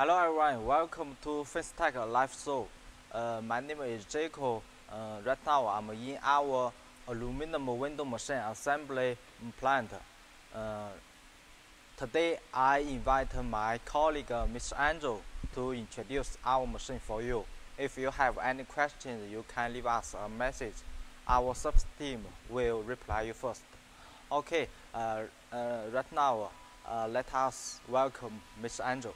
Hello everyone, welcome to Fenstek live show. Uh, my name is Jaco. Uh, right now I'm in our aluminum window machine assembly plant. Uh, today I invite my colleague Mr. Angel to introduce our machine for you. If you have any questions, you can leave us a message. Our sub team will reply you first. Okay, uh, uh, right now uh, let us welcome Mr. Angel.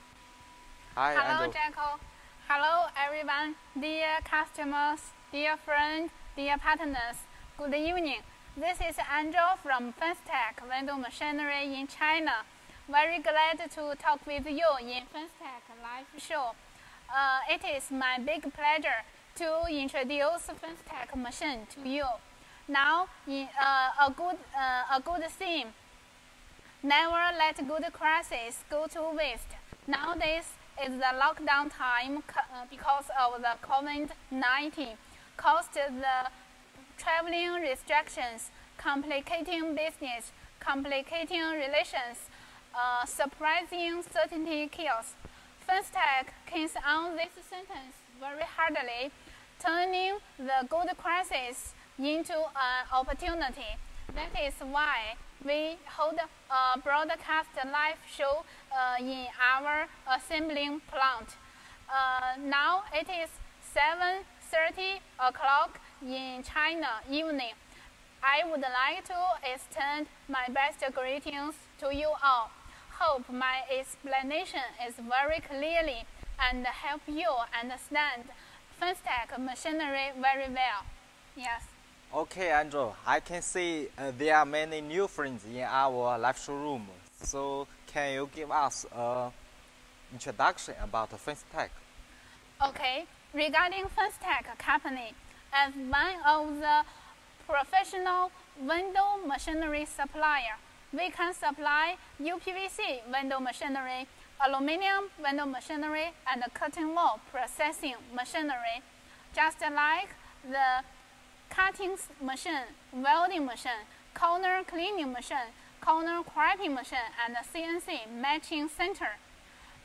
Hi, Hello. Jaco. Hello, everyone. Dear customers, dear friends, dear partners, good evening. This is Angel from Fenstek Window Machinery in China. Very glad to talk with you in Fenstek live show. Uh, it is my big pleasure to introduce Fenstek machine to you. Now, in, uh, a good uh, a good theme. Never let good crisis go to waste. Nowadays, is the lockdown time uh, because of the COVID-19 caused the traveling restrictions, complicating business, complicating relations, uh, surprising certainty kills. Fenstek kings on this sentence very hardly, turning the good crisis into an opportunity. That is why we hold a broadcast live show uh, in our assembling plant. Uh, now it is 7.30 o'clock in China evening. I would like to extend my best greetings to you all. Hope my explanation is very clearly and help you understand Fenstek machinery very well. Yes. Okay, Andrew, I can see uh, there are many new friends in our live showroom. So, can you give us an introduction about Fenstek? Okay, regarding Fenstek company, as one of the professional window machinery supplier, we can supply UPVC window machinery, aluminum window machinery, and curtain wall processing machinery, just like the cutting machine, welding machine, corner cleaning machine, corner cracking machine, and CNC machining center.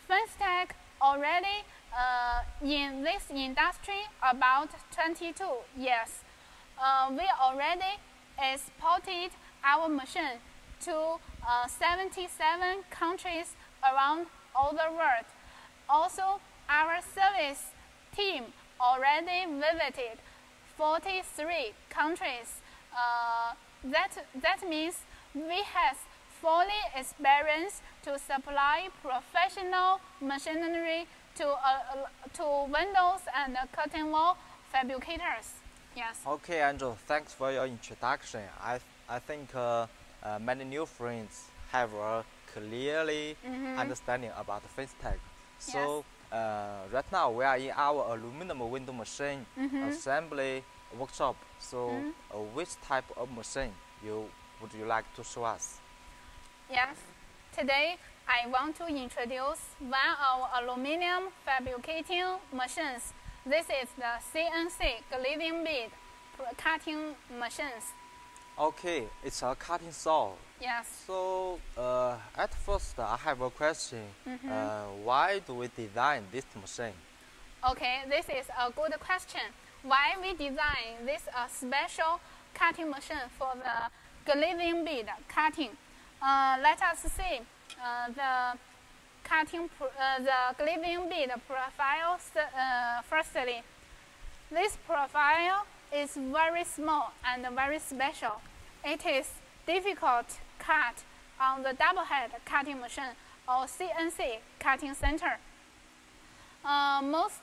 Fenstek already uh, in this industry about 22 years. Uh, we already exported our machine to uh, 77 countries around all the world. Also, our service team already visited 43 countries. Uh, that, that means we have fully experience to supply professional machinery to, uh, to windows and curtain wall fabricators. Yes. Okay, Andrew, thanks for your introduction. I, I think uh, uh, many new friends have a clearly Mhm. understanding about Fenstek. So, Yes. Uh, right now we are in our aluminum window machine Mhm. assembly workshop. So, Mhm. uh, which type of machine you would you like to show us? Yes. Today, I want to introduce one of our aluminum fabricating machines. This is the CNC glazing bead cutting machines. Okay, it's a cutting saw. Yes. So, uh, at first, I have a question. Mhm. Uh, why do we design this machine? Okay, this is a good question. Why we design this uh, special cutting machine for the glazing bead cutting? Uh, let us see uh, the cutting pr- uh, the glazing bead profile. Uh, firstly, this profile is very small and very special. It is difficult cut on the double head cutting machine or CNC cutting center. Uh, most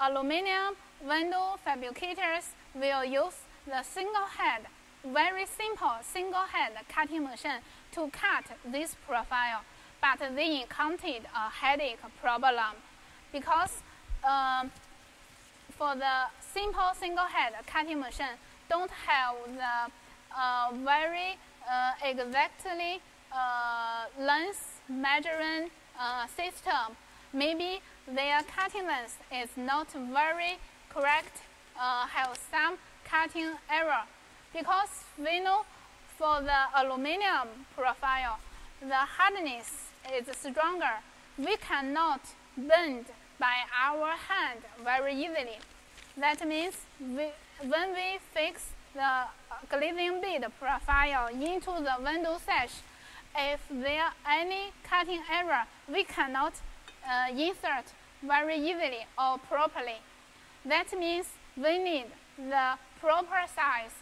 aluminum window fabricators will use the single head, very simple single head cutting machine to cut this profile, but they encountered a headache problem because um, for the simple single head cutting machine don't have the uh, very exactly uh, length measuring uh, system. Maybe their cutting length is not very correct, uh, have some cutting error. Because we know for the aluminum profile, the hardness is stronger. We cannot bend by our hand very easily. That means we, when we fix the glazing bead profile into the window sash, if there are any cutting error, we cannot uh, insert very easily or properly. That means we need the proper size.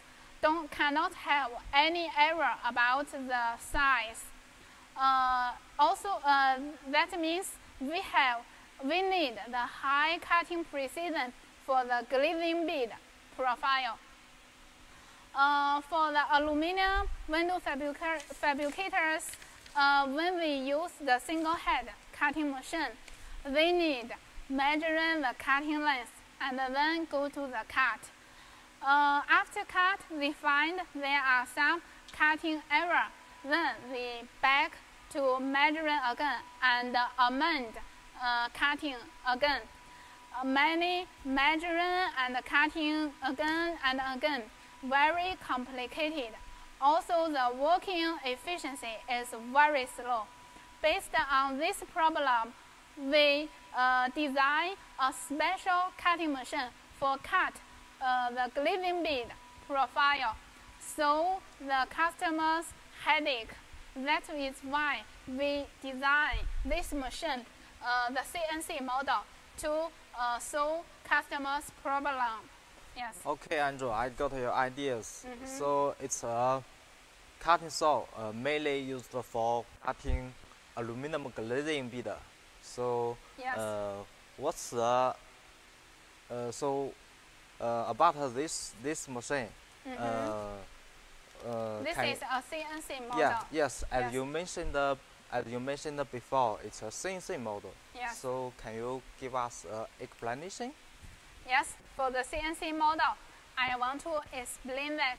Don't cannot have any error about the size. Uh, also, uh, that means we have we need the high cutting precision for the glazing bead profile. Uh, for the aluminum window fabricators, uh, when we use the single head cutting machine, we need measuring the cutting length and then go to the cut. Uh, after cut, we find there are some cutting error. Then we back to measuring again and amend uh, cutting again. Uh, many measuring and cutting again and again, very complicated. Also, the working efficiency is very slow. Based on this problem, we uh, design a special cutting machine for cut uh, the glazing bead profile. So the customer's headache. That is why we design this machine, uh, the CNC model, to uh, solve customers' problem. Yes. Okay, Andrew, I got your ideas. Mm -hmm. So it's a cutting saw uh, mainly used for cutting aluminum glazing bead. So yes. uh, what's the uh, so uh, about this this machine? Mm -hmm. this is a CNC model. Yeah, yes. As yes. you mentioned, uh, as you mentioned before, it's a CNC model. Yes. So can you give us an explanation? Yes, for the CNC model, I want to explain that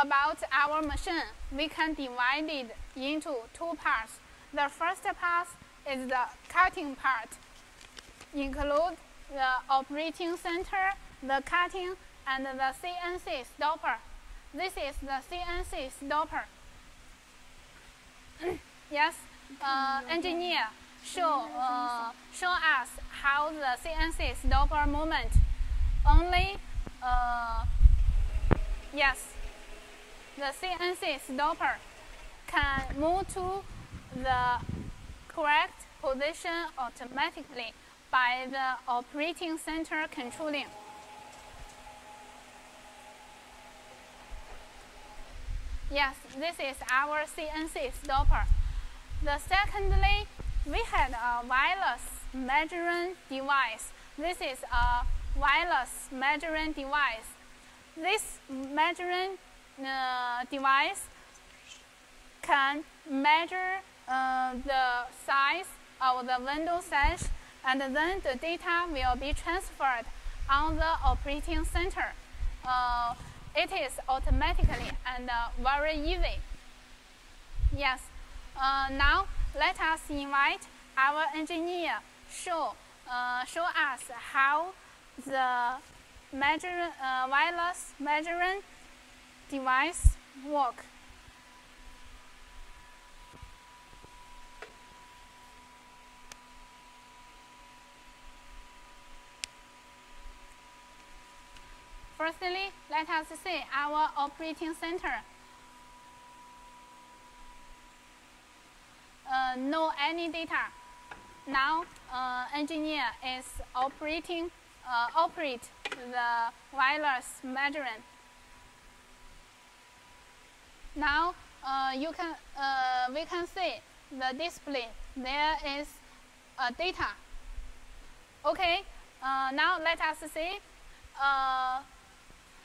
about our machine, we can divide it into two parts. The first part is the cutting part, include the operating center, the cutting, and the CNC stopper. This is the CNC stopper. yes, uh, engineer show, uh, show us how the CNC stopper movement. Only, uh, yes, the CNC stopper can move to the correct position automatically by the operating center controlling. Yes, this is our CNC stopper. The secondly, we had a wireless measuring device. This is a wireless measuring device. This measuring uh, device can measure uh, the size of the window sash and then the data will be transferred on the operating center. Uh, it is automatically and uh, very easy. Yes. Uh, now let us invite our engineer show uh, show us how the measure, uh, wireless measuring device work. Firstly, let us see our operating center. Uh, no any data. Now, uh, engineer is operating uh, operate the wireless measuring. Now, uh, you can uh, we can see the display. There is uh, data. Okay. now let us see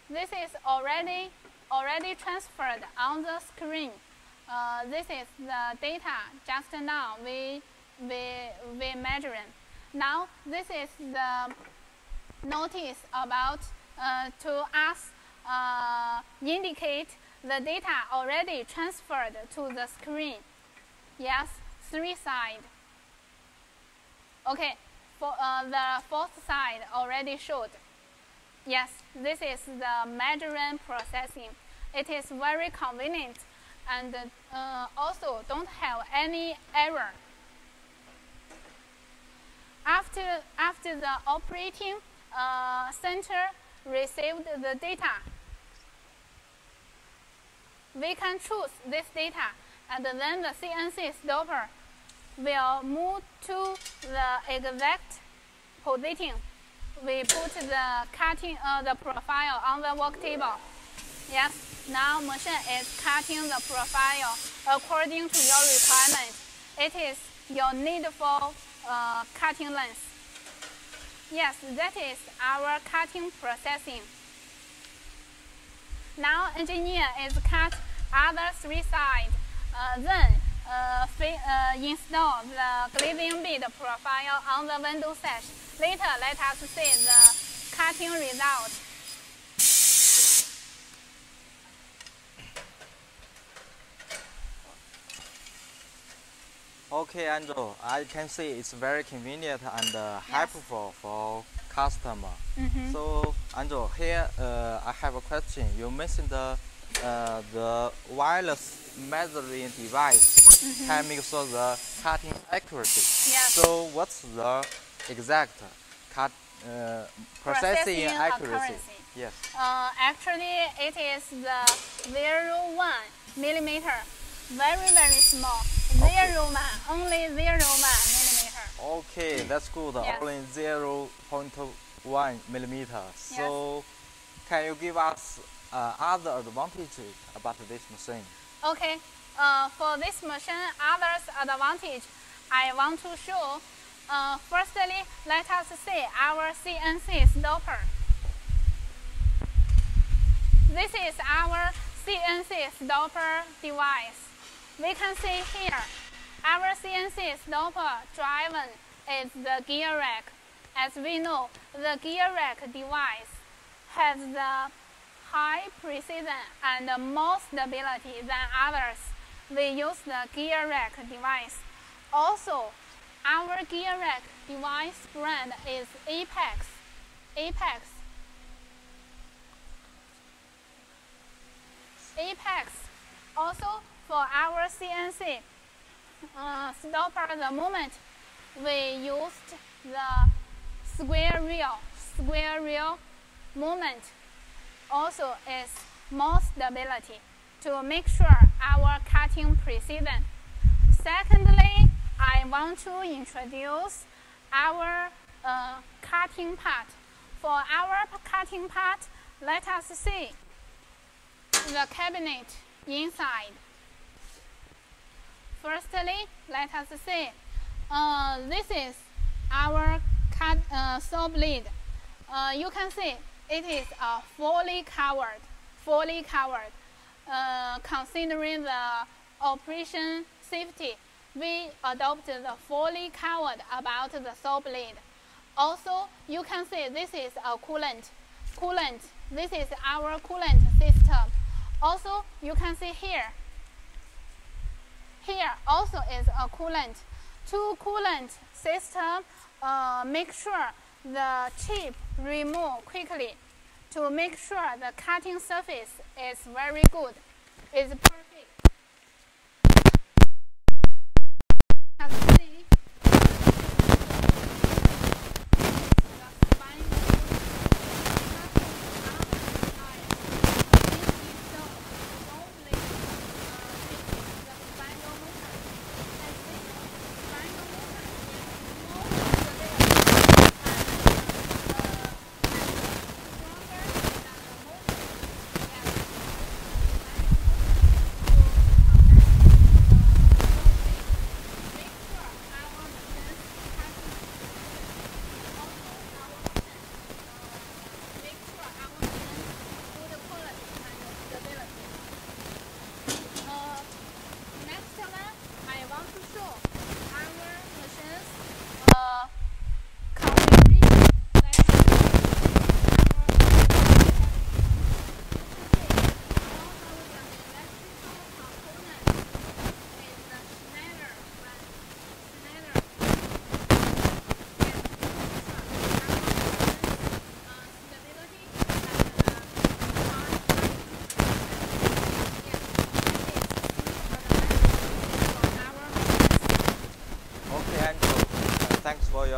this is already already transferred on the screen. Uh, this is the data just now we we we measuring. Now this is the notice about uh, to us uh, indicate the data already transferred to the screen. Yes, three side. Okay, for uh, the fourth side already showed. Yes, this is the measuring processing. It is very convenient and uh, also don't have any error. after, after the operating uh, center received the data, we can choose this data and then the CNC stopper will move to the exact position. We put the cutting uh, the profile on the work table. Yes, now machine is cutting the profile according to your requirement. It is your needful uh, cutting length. Yes, that is our cutting processing. Now engineer is cut other three sides. Uh, then uh, uh, install the glazing bead profile on the window sash. Later, let us see the cutting result. Okay, Andrew, I can see it's very convenient and uh, helpful for customer. Mm -hmm. So, Andrew, here uh, I have a question. You mentioned the, uh, the wireless measuring device mm -hmm. can make sure the cutting accuracy. Yes. So, what's the exact cut uh, processing, Processing accuracy? accuracy. Yes. Uh, actually, it is the 0.1 millimeter, very very small. Zero one, only zero one millimeter. Okay, that's good. Yes. Only 0.1 millimeter. So, can you give us uh, other advantages about this machine? Okay, uh, for this machine, others advantage I want to show. Uh, firstly, let us see our CNC stopper. This is our CNC stopper device. We can see here, our CNC stopper driven is the gear rack. As we know, the gear rack device has the high precision and more stability than others. We use the gear rack device. Also, our gear rack device brand is Apex. Apex. Apex. Also, for our CNC uh, stopper the moment, we used the square reel. Square reel movement also is more stability to make sure our cutting precision. Secondly, I want to introduce our uh, cutting part. For our cutting part, let us see the cabinet inside. Firstly, let us see. Uh, this is our cut uh, saw blade. Uh, you can see it is uh, fully covered, fully covered. Uh, considering the operation safety, we adopted the fully covered about the saw blade. Also, you can see this is a coolant. Coolant. This is our coolant system. Also, you can see here. Here also is a coolant. Two coolant system uh, make sure the chip remove quickly to make sure the cutting surface is very good, is perfect.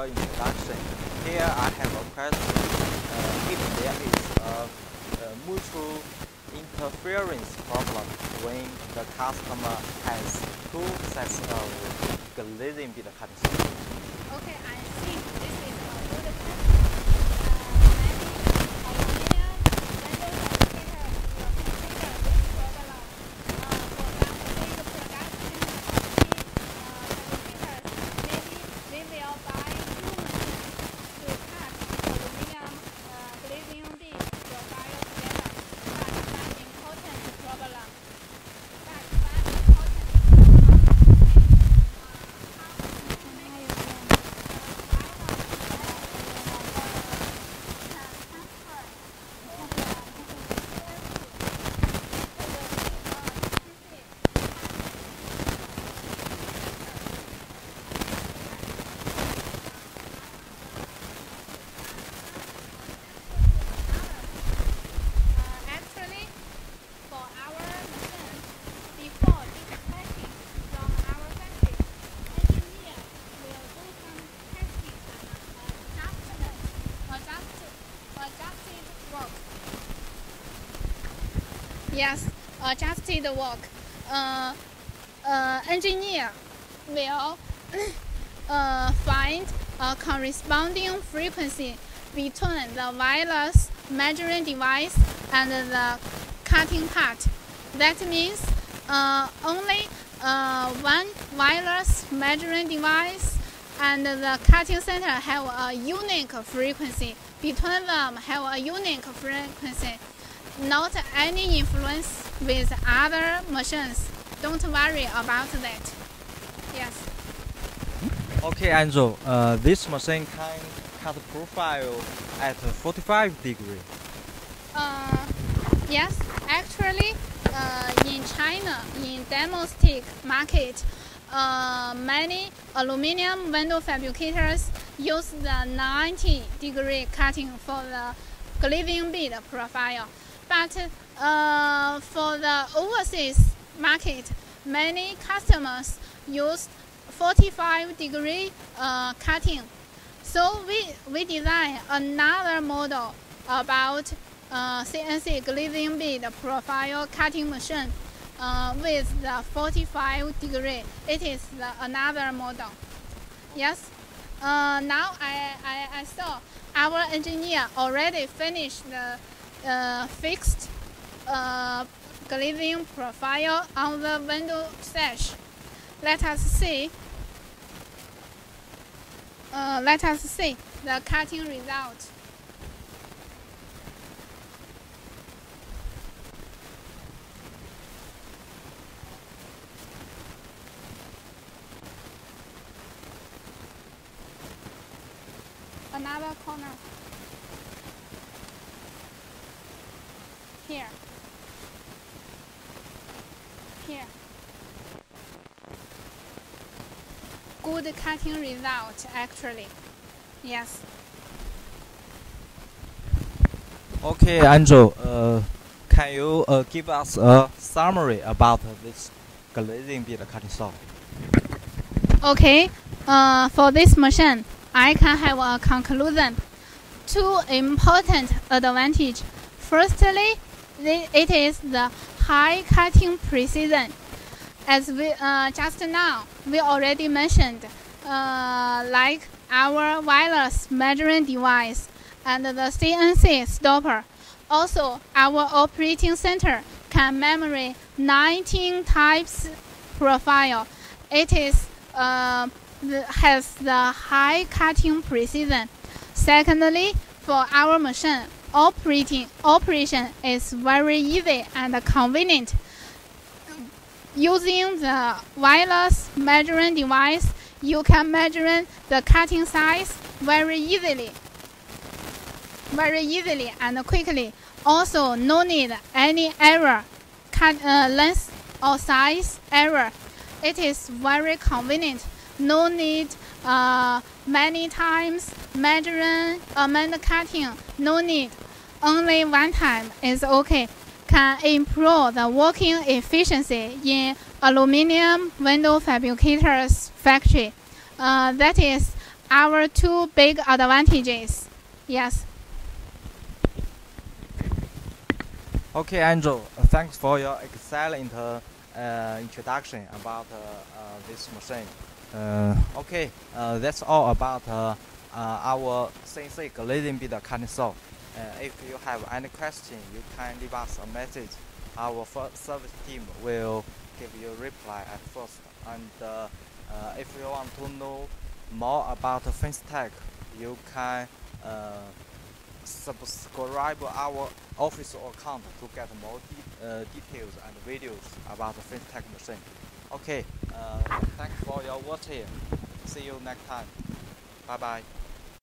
Introduction. Here I have a question. Uh, if there is a, a mutual interference problem when the customer has two sets of glazing cutting saw. Okay, I think this is a good question. Uh, many aluminum vendors and fitters will consider this problem. Uh, for downstream production of the uh, fabricators, maybe they will buy two machines to cut aluminum uh, glazing bead profile together. But one important problem. But one important Actually, for our machine, before dispatching from our factory, engineer will do some testing and adjustment, adjusted, adjusted work. Yes, adjusted work. Uh, uh, engineer will uh, find a corresponding frequency between the wireless measuring device and the cutting part. That means uh, only uh, one wireless measuring device and the cutting center have a unique frequency. Between them have a unique frequency. Not any influence with other machines. Don't worry about that. Yes. Okay, Andrew, uh, this machine can cut profile at 45 degree. Uh, yes, actually, uh, in China, in domestic market, uh, many aluminum window fabricators use the 90 degree cutting for the glazing bead profile. But uh, for the overseas market, many customers use 45 degree uh, cutting. So we, we design another model about uh, CNC glazing bead profile cutting machine uh, with the 45 degree. It is the another model. Yes. Uh, now I, I, I saw our engineer already finished the uh, fixed uh, glazing profile on the window sash. Let us see. Uh, let us see the cutting result. Another corner. Here. Here. Good cutting result actually. Yes. Okay, Andrew, uh, can you uh, give us a summary about this glazing bead cutting saw? Okay, uh, for this machine, I can have a conclusion. Two important advantage. Firstly, it is the high cutting precision. As we uh, just now, we already mentioned, uh, like our wireless measuring device and the CNC stopper. Also, our operating center can memory 19 types profile. It is uh, has the high cutting precision. Secondly, for our machine, operating operation is very easy and convenient. Using the wireless measuring device, you can measure the cutting size very easily, very easily and quickly. Also, no need any error, cut uh, length or size error. It is very convenient. No need uh, many times measuring and cutting. No need. Only one time is okay. Can improve the working efficiency in aluminum window fabricators factory. Uh, that is our two big advantages. Yes. Okay, Andrew, uh, thanks for your excellent uh, uh, introduction about uh, uh, this machine. Okay, that's all about our CNC glazing bead cutting saw. Uh, if you have any question, you can leave us a message. Our service team will give you a reply at first. And uh, uh, if you want to know more about Fenstek, you can uh, subscribe our official account to get more de- uh, details and videos about Fenstek machine. Okay, uh, thanks for your watching. See you next time. Bye bye.